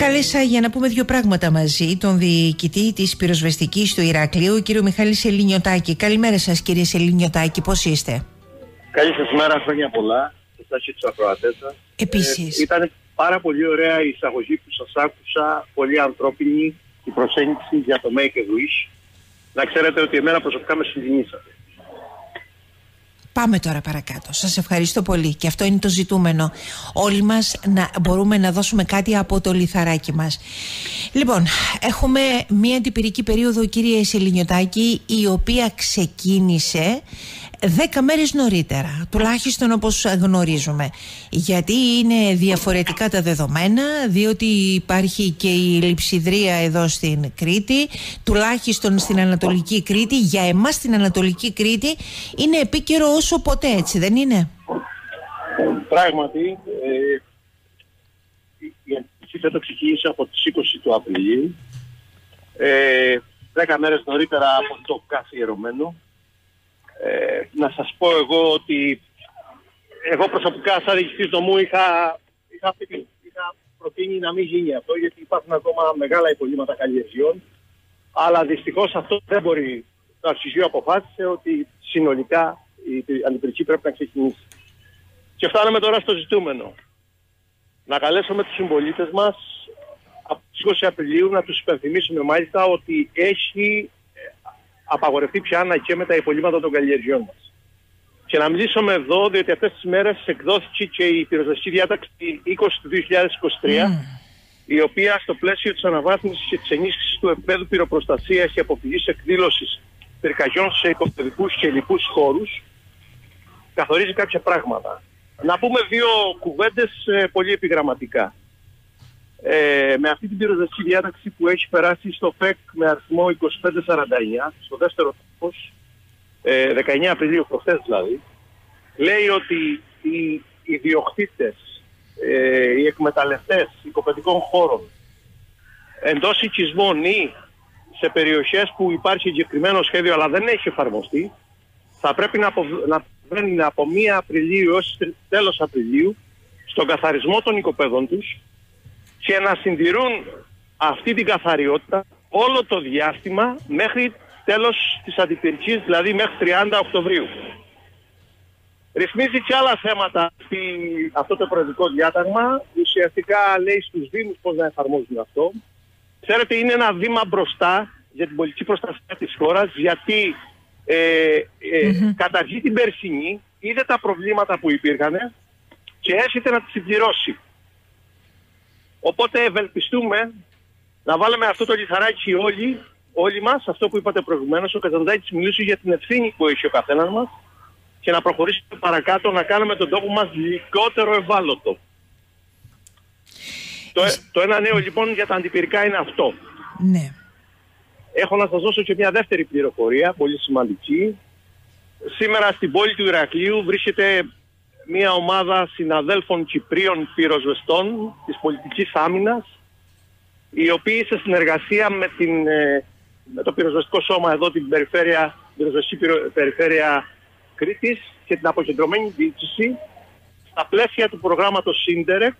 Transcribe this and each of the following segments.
Κάλεσα για να πούμε δύο πράγματα μαζί τον διοικητή της πυροσβεστικής του Ηρακλείου, κύριο Μιχάλη Σελινιωτάκη. Καλημέρα σας, κύριε Σελινιωτάκη, πώς είστε; Καλή σας μέρα, χρόνια πολλά. Σα και τους ακροατές σας. Επίσης. Ε, ήταν πάρα πολύ ωραία η εισαγωγή που σας άκουσα, πολύ ανθρώπινη η προσέγγιση για το Make a Wish. Να ξέρετε ότι εμένα προσωπικά με συγκινήσατε. Πάμε τώρα παρακάτω. Σας ευχαριστώ πολύ και αυτό είναι το ζητούμενο. Όλοι μας να μπορούμε να δώσουμε κάτι από το λιθαράκι μας. Λοιπόν, έχουμε μία αντιπυρική περίοδο κύριε Σελινιωτάκη η οποία ξεκίνησε δέκα μέρες νωρίτερα, τουλάχιστον όπως γνωρίζουμε. Γιατί είναι διαφορετικά τα δεδομένα, διότι υπάρχει και η λειψιδρία εδώ στην Κρήτη, τουλάχιστον στην Ανατολική Κρήτη. Για εμάς στην Ανατολική Κρήτη είναι επίκαιρο όσο ποτέ, έτσι δεν είναι; Πράγματι, ε, η αντιπυρική το ξεκίνησε από τις 20 του Απριλίου, ε, δέκα μέρες νωρίτερα από το καθιερωμένο ε, να σας πω εγώ ότι εγώ προσωπικά σαν διοικητής νομού είχα, είχα, είχα προτείνει να μην γίνει αυτό γιατί υπάρχουν ακόμα μεγάλα υπολείμματα καλλιεργειών αλλά δυστυχώς αυτό δεν μπορεί. Το αρχηγείο αποφάσισε ότι συνολικά η αντιπυρική πρέπει να ξεκινήσει. Και φτάνουμε τώρα στο ζητούμενο. Να καλέσουμε τους συμπολίτες μας από τις 20 Απριλίου να τους υπενθυμίσουμε μάλιστα ότι έχει απαγορευτεί πια να με τα υπολείμματα των καλλιεργειών μας. Και να μιλήσουμε εδώ, διότι αυτές τις μέρες εκδόθηκε και η πυροσβεστική διάταξη 20 του 2023, η οποία στο πλαίσιο της αναβάθμισης και της ενίσχυσης του επίπεδου πυροπροστασίας και αποφυγή εκδήλωση πυρκαγιών σε οικοπαιδικού και λοιπούς χώρους, καθορίζει κάποια πράγματα. Να πούμε δύο κουβέντες ε, πολύ επιγραμματικά ε, με αυτή την πυροσβεστική διάταξη που έχει περάσει στο ΦΕΚ με αριθμό 2549, στο δεύτερο τόπος, ε, 19 Απριλίου, προχθές δηλαδή, λέει ότι οι ιδιοκτήτες, ε, οι εκμεταλλευτές οικοπαιδικών χώρων εντός οικισμών ή σε περιοχές που υπάρχει συγκεκριμένο σχέδιο αλλά δεν έχει εφαρμοστεί, θα πρέπει να, απο, να από 1 Απριλίου έως τέλος Απριλίου στον καθαρισμό των οικοπαίδων τους και να συντηρούν αυτή την καθαριότητα όλο το διάστημα μέχρι τέλος της αντιπυρικής, δηλαδή μέχρι 30 Οκτωβρίου. Ρυθμίζει και άλλα θέματα αυτό το προεδρικό διάταγμα. Ουσιαστικά λέει στους Δήμους πώς να εφαρμόζουν αυτό. Ξέρετε είναι ένα βήμα μπροστά για την πολιτική προστασία της χώρας γιατί ε, ε, καταργεί την περσινή, είδε τα προβλήματα που υπήρχαν και έρχεται να τις συμπληρώσει. Οπότε ευελπιστούμε να βάλουμε αυτό το λιθαράκι όλοι, όλοι μας, αυτό που είπατε προηγουμένως, ο Καζαντάκης μιλούσε για την ευθύνη που έχει ο καθένας μας και να προχωρήσουμε παρακάτω να κάνουμε τον τόπο μας λιγότερο ευάλωτο. Το, το ένα νέο λοιπόν για τα αντιπυρικά είναι αυτό. Ναι. Έχω να σας δώσω και μια δεύτερη πληροφορία, πολύ σημαντική. Σήμερα στην πόλη του Ηρακλείου βρίσκεται μια ομάδα συναδέλφων Κυπρίων πυροσβεστών της πολιτικής άμυνας οι οποίοι σε συνεργασία με, την, ε, με το πυροσβεστικό σώμα εδώ την περιφέρεια, πυροσβεστική περιφέρεια Κρήτης και την αποκεντρωμένη διοίκηση στα πλαίσια του προγράμματος Σίντερεκ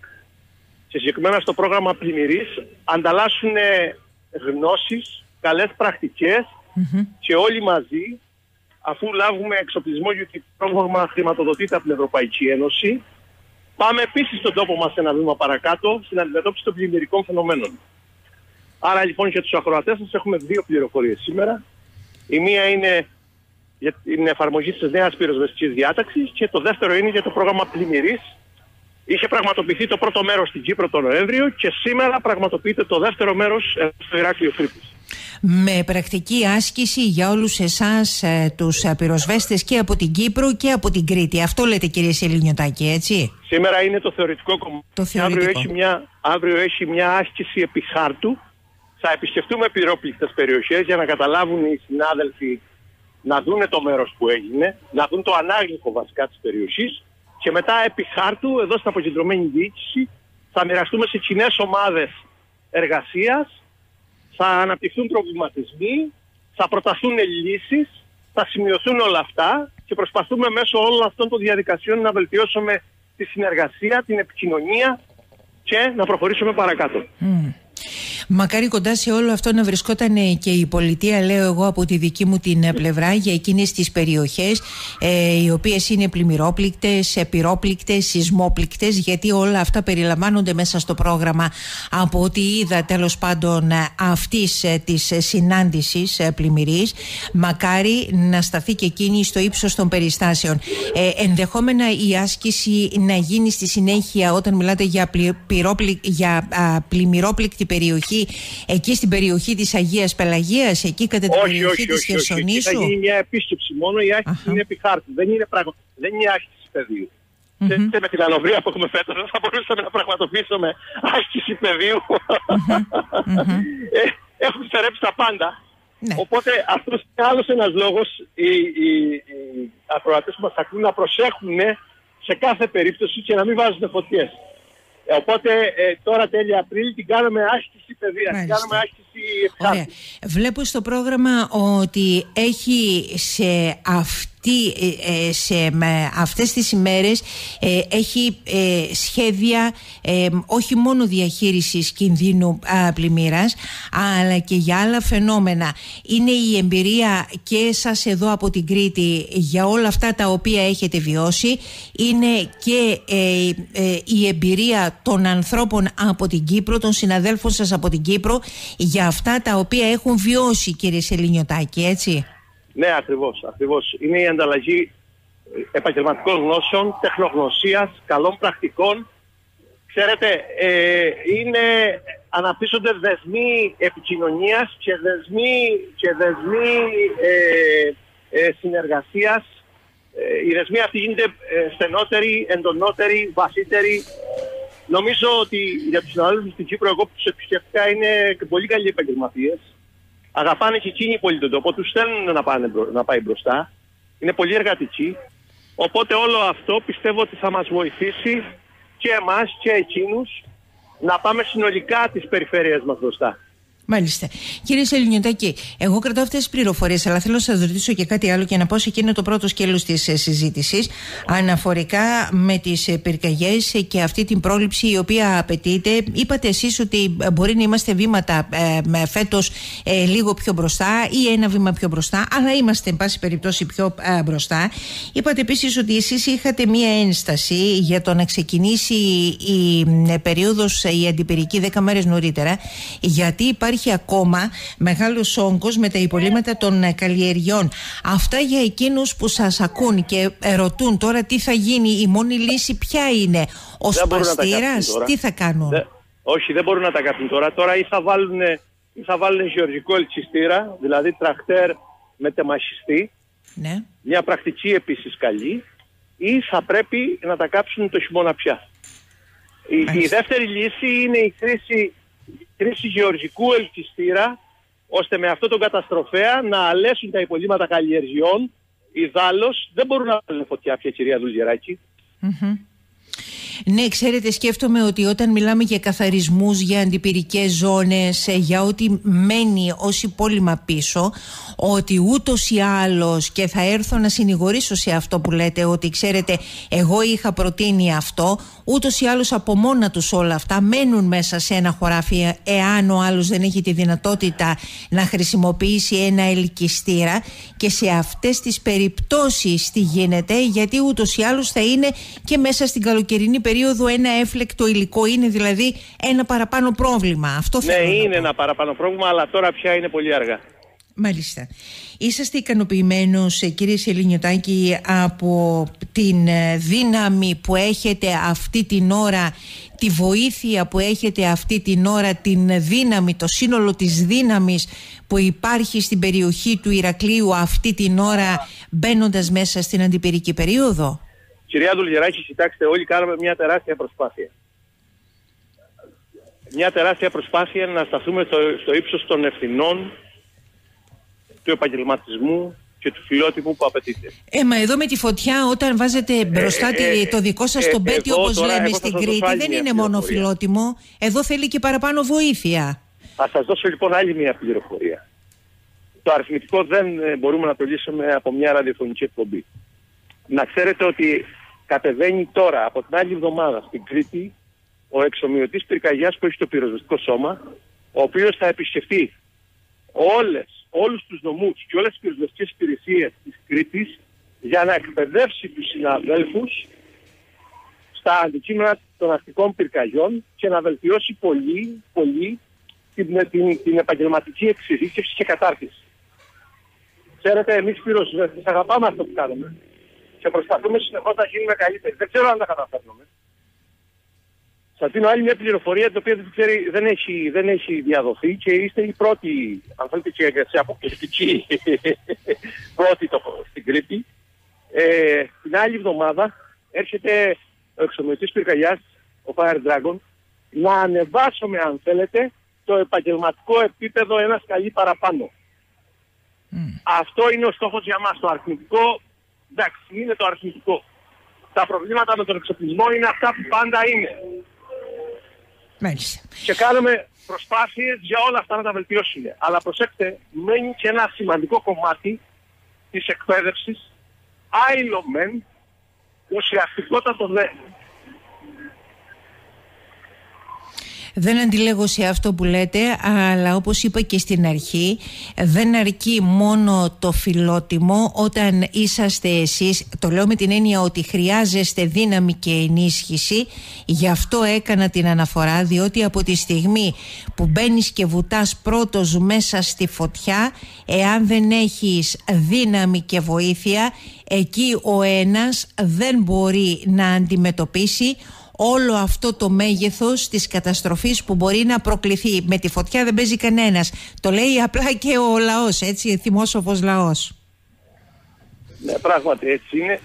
και συγκεκριμένα στο πρόγραμμα Πλημμυρής ανταλλάσσουν γνώσεις, καλές και όλοι μαζί αφού λάβουμε εξοπλισμό γιατί το πρόγραμμα χρηματοδοτείται από την Ευρωπαϊκή Ένωση, πάμε επίσης στον τόπο μας ένα βήμα παρακάτω στην αντιμετώπιση των πλημμυρικών φαινομένων. Άρα λοιπόν για τους ακροατές σας έχουμε δύο πληροφορίες σήμερα. Η μία είναι για την εφαρμογή της νέας πυροσβεστικής διάταξης και το δεύτερο είναι για το πρόγραμμα πλημμυρής. Είχε πραγματοποιηθεί το πρώτο μέρος στην Κύπρο τον Νοέμβριο και σήμερα πραγματοποιείται το δεύτερο μέρος στο Ηράκλειο Φρύπης με πρακτική άσκηση για όλους εσάς ε, τους ε, πυροσβέστες και από την Κύπρο και από την Κρήτη. Αυτό λέτε κύριε Σελίνιωτάκη, έτσι; Σήμερα είναι το θεωρητικό κομμάτι. Το θεωρητικό. Αύριο, έχει μια, αύριο έχει μια άσκηση επί χάρτου. Θα επισκεφτούμε πυρόπληκτες περιοχές για να καταλάβουν οι συνάδελφοι να δούνε το μέρος που έγινε, να δουν το ανάγλυκο βασικά της περιοχής και μετά επί χάρτου, εδώ στην αποκεντρωμένη διοίκηση, θα μοιραστούμε σε κοινές ομάδες εργασίας θα αναπτυχθούν προβληματισμοί, θα προταθούν λύσεις, θα σημειωθούν όλα αυτά και προσπαθούμε μέσω όλων αυτών των διαδικασιών να βελτιώσουμε τη συνεργασία, την επικοινωνία και να προχωρήσουμε παρακάτω. Μακάρι κοντά σε όλο αυτό να βρισκόταν και η πολιτεία, λέω εγώ από τη δική μου την πλευρά, για εκείνες τις περιοχές ε, οι οποίες είναι πλημμυρόπληκτες, επιρόπληκτες, σεισμόπληκτες, γιατί όλα αυτά περιλαμβάνονται μέσα στο πρόγραμμα από ό,τι είδα τέλος πάντων αυτής ε, της συνάντησης ε, πλημμυρής. Μακάρι να σταθεί και εκείνη στο ύψος των περιστάσεων. Ε, ενδεχόμενα η άσκηση να γίνει στη συνέχεια όταν μιλάτε για, για πλημμυρόπληκτη περιοχή εκεί στην περιοχή της Αγίας Πελαγίας, εκεί κατά την περιοχή όχι, της Χερσονήσου; Όχι, θα γίνει μια επίσκεψη μόνο, η άσκηση είναι επί χάρτης. Δεν είναι, πραγμα... δεν είναι άσκηση πεδίου. Mm-hmm. Και με την ανοβρία που έχουμε φέτος δεν θα μπορούσαμε να πραγματοποιήσουμε άσκηση πεδίου. Mm-hmm. ε, έχουν στερέψει τα πάντα. Ναι. Οπότε αυτός είναι άλλος ένας λόγος οι, οι, οι ακροατές που μας ακούν να προσέχουν σε κάθε περίπτωση και να μην βάζουν φωτιές. Ε, οπότε ε, τώρα τέλη Απρίλη την κάνουμε άσκηση παιδείας, την κάνουμε άσκηση Ωραία. Βλέπω στο πρόγραμμα ότι έχει σε αυτή ε, σε με αυτές τις ημέρες έχει σχέδια όχι μόνο διαχείρισης κινδύνου πλημμύρας αλλά και για άλλα φαινόμενα. Είναι η εμπειρία και σας εδώ από την Κρήτη για όλα αυτά τα οποία έχετε βιώσει. Είναι και η εμπειρία των ανθρώπων από την Κύπρο, των συναδέλφων σας από την Κύπρο για αυτά τα οποία έχουν βιώσει κύριε Σελινιωτάκη, έτσι; Ναι, ακριβώς, ακριβώς. Είναι η ανταλλαγή επαγγελματικών γνώσεων, τεχνογνωσίας, καλών πρακτικών. Ξέρετε, ε, είναι, αναπτύσσονται δεσμοί επικοινωνίας και δεσμοί, και δεσμοί ε, ε, συνεργασίας. Ε, οι δεσμοί αυτοί γίνονται στενότεροι, εντονότεροι, βασίτεροι Νομίζω ότι για τους συναδέλφους στην Κύπρο, εγώ που του επισκεφτικά είναι πολύ καλοί επαγγελματίες. Αγαπάνε και εκείνοι πολύ τον τόπο, τους θέλουν να, πάνε, να πάει μπροστά. Είναι πολύ εργατικοί. Οπότε όλο αυτό πιστεύω ότι θα μας βοηθήσει και εμάς και εκείνους να πάμε συνολικά τις περιφέρειες μας μπροστά. Μάλιστα. Κύριε Σελινιωτάκη, εγώ κρατάω αυτές τις πληροφορίες, αλλά θέλω να σας ρωτήσω και κάτι άλλο και να πω σε εκείνο το πρώτο σκέλος της ε, συζήτησης αναφορικά με τις ε, πυρκαγιές και αυτή την πρόληψη η οποία απαιτείται. Είπατε εσείς ότι ε, μπορεί να είμαστε βήματα ε, φέτος λίγο πιο μπροστά ή ένα βήμα πιο μπροστά, αλλά είμαστε, εν πάση περιπτώσει, πιο μπροστά. Είπατε επίσης ότι εσείς είχατε μία ένσταση για το να ξεκινήσει η περίοδος η αντιπυρική 10 μέρες νωρίτερα, γιατί υπάρχει υπάρχει ακόμα μεγάλος όγκος με τα υπολείμματα των ε, καλλιεργιών. Αυτά για εκείνους που σας ακούν και ρωτούν τώρα τι θα γίνει, η μόνη λύση ποια είναι. Ο σπαστήρας, τι θα κάνουν; όχι, δεν μπορούν να τα κάνουν τώρα. Τώρα ή θα βάλουν, ή θα βάλουν γεωργικό ελκυστήρα, δηλαδή τρακτέρ με τεμαχιστή. Ναι. Μια πρακτική επίσης καλή. Ή θα πρέπει να τα κάψουν το χειμώνα πια. Η, η δεύτερη λύση είναι η χρήση χρήση γεωργικού ελκυστήρα ώστε με αυτό τον καταστροφέα να αλέσουν τα υπολείμματα καλλιεργειών. Ιδάλλως δεν μπορούν να βάλουν φωτιά πια κυρία ναι, ξέρετε, σκέφτομαι ότι όταν μιλάμε για καθαρισμούς, για αντιπυρικές ζώνες, ε, για ό,τι μένει ως υπόλοιμα πίσω, ότι ούτως ή άλλως και θα έρθω να συνηγορήσω σε αυτό που λέτε, ότι ξέρετε, εγώ είχα προτείνει αυτό, ούτως ή άλλως από μόνα τους όλα αυτά μένουν μέσα σε ένα χωράφι εάν ο άλλος δεν έχει τη δυνατότητα να χρησιμοποιήσει ένα ελκυστήρα και σε αυτές τις περιπτώσεις τι γίνεται, γιατί ούτως ή άλλως θα είναι και μέσα στην καλοκαιρινή περίοδο ένα έφλεκτο υλικό είναι δηλαδή ένα παραπάνω πρόβλημα. Αυτό ναι, είναι ένα παραπάνω πρόβλημα, αλλά τώρα πια είναι πολύ αργά. Μάλιστα. Είσαστε ικανοποιημένος, ε, κύριε Σελινιωτάκη, από την ε, δύναμη που έχετε αυτή την ώρα, τη βοήθεια που έχετε αυτή την ώρα, την δύναμη, το σύνολο της δύναμης που υπάρχει στην περιοχή του Ηρακλείου αυτή την ώρα μπαίνοντας μέσα στην αντιπυρική περίοδο; Κυρία Δουλγεράκη, κοιτάξτε, όλοι κάναμε μια τεράστια προσπάθεια. Μια τεράστια προσπάθεια να σταθούμε στο, στο ύψος των ευθυνών του επαγγελματισμού και του φιλότυπου που απαιτείται. Ε, μα εδώ με τη φωτιά όταν βάζετε μπροστά ε, ε, το δικό σας ε, τον πέτι όπως λέμε στην Κρήτη δεν είναι μόνο φιλότιμο. Εδώ θέλει και παραπάνω βοήθεια. Θα σας δώσω λοιπόν άλλη μια πληροφορία. Το αριθμητικό δεν μπορούμε να το λύσουμε από μια ραδιοφωνική εκπομπή. Να ξέρετε ότι κατεβαίνει τώρα από την άλλη εβδομάδα στην Κρήτη ο εξομοιωτής πυρκαγιάς που έχει το πυροσβεστικό σώμα, ο οποίος θα επισκεφτεί όλες, όλους τους νομούς και όλες τις πυροσβεστικές υπηρεσίες της Κρήτης για να εκπαιδεύσει τους συναδέλφους στα αντικείμενα των αστικών πυρκαγιών και να βελτιώσει πολύ, πολύ την, την, την επαγγελματική εξειδίκευση και κατάρτιση. Ξέρετε, εμείς πυροσβέστες αγαπάμε αυτό που κάνουμε και προσπαθούμε συνεχώς να γίνουμε καλύτεροι. Δεν ξέρω αν τα καταφέρνουμε. Θα δίνω άλλη μια πληροφορία την οποία δεν, ξέρει, δεν, έχει, δεν έχει διαδοθεί και είστε οι πρώτοι, αν θέλετε και σε αποκλειστική πρώτη το, στην Κρήτη. Ε, την άλλη εβδομάδα έρχεται ο εξομοιωτής πυρκαγιάς, ο Fire Dragon, να ανεβάσουμε αν θέλετε το επαγγελματικό επίπεδο ένας σκαλί παραπάνω. Αυτό είναι ο στόχος για μας. Το αριθμητικό, εντάξει, είναι το αριθμητικό. Τα προβλήματα με τον εξοπλισμό είναι αυτά που πάντα είναι. Μάλιστα. Και κάνουμε προσπάθειες για όλα αυτά να τα βελτιώσουμε. Αλλά προσέξτε, μένει και ένα σημαντικό κομμάτι της εκπαίδευσης, άειλο μεν, ουσιαστικότατο δε. Δεν αντιλέγω σε αυτό που λέτε, αλλά όπως είπα και στην αρχή, δεν αρκεί μόνο το φιλότιμο. Όταν είσαστε εσείς, το λέω με την έννοια ότι χρειάζεστε δύναμη και ενίσχυση, γι' αυτό έκανα την αναφορά, διότι από τη στιγμή που μπαίνεις και βουτάς πρώτος μέσα στη φωτιά, εάν δεν έχεις δύναμη και βοήθεια, εκεί ο ένας δεν μπορεί να αντιμετωπίσει όλο αυτό το μέγεθος της καταστροφής που μπορεί να προκληθεί. Με τη φωτιά δεν παίζει κανένας. Το λέει απλά και ο λαός, έτσι, θυμόσοφος λαός. Ναι, πράγματι έτσι είναι.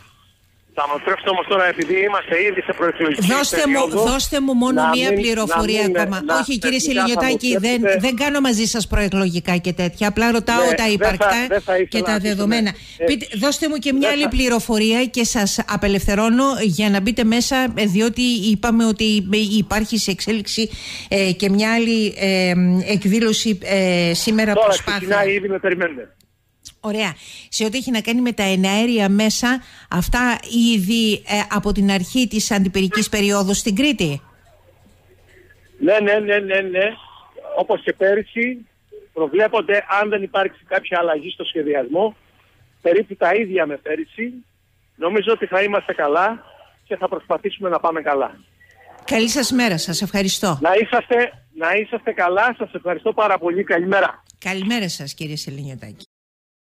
Θα μου τρέψετε όμως τώρα, επειδή είμαστε ήδη σε προεκλογική δώστε μου, δώστε μου μόνο μία πληροφορία ακόμα. Να, Όχι, κύριε Σιλινιωτάκη, δεν, δεν κάνω μαζί σας προεκλογικά και τέτοια. Απλά ρωτάω ναι, τα υπαρκτά και τα δεδομένα. Ε, Πείτε, δώστε μου και μια άλλη πληροφορία και σας απελευθερώνω για να μπείτε μέσα, ε, διότι είπαμε ότι υπάρχει σε εξέλιξη ε, και μια άλλη ε, εκδήλωση ε, σήμερα Τώρα προσπάθεια. Τώρα ξεκινάει ήδη με περιμένετε. Ωραία. Σε ό,τι έχει να κάνει με τα εναέρια μέσα, αυτά ήδη ε, από την αρχή της αντιπυρικής περίοδου στην Κρήτη; Ναι, ναι, ναι, ναι, ναι. Όπως και πέρυσι προβλέπονται, αν δεν υπάρξει κάποια αλλαγή στο σχεδιασμό, περίπου τα ίδια με πέρυσι. Νομίζω ότι θα είμαστε καλά και θα προσπαθήσουμε να πάμε καλά. Καλή σας μέρα, σας ευχαριστώ. Να είσαστε, να είσαστε καλά, σας ευχαριστώ πάρα πολύ. Καλημέρα. Καλημέρα σας κύριε Σελινιωτάκη.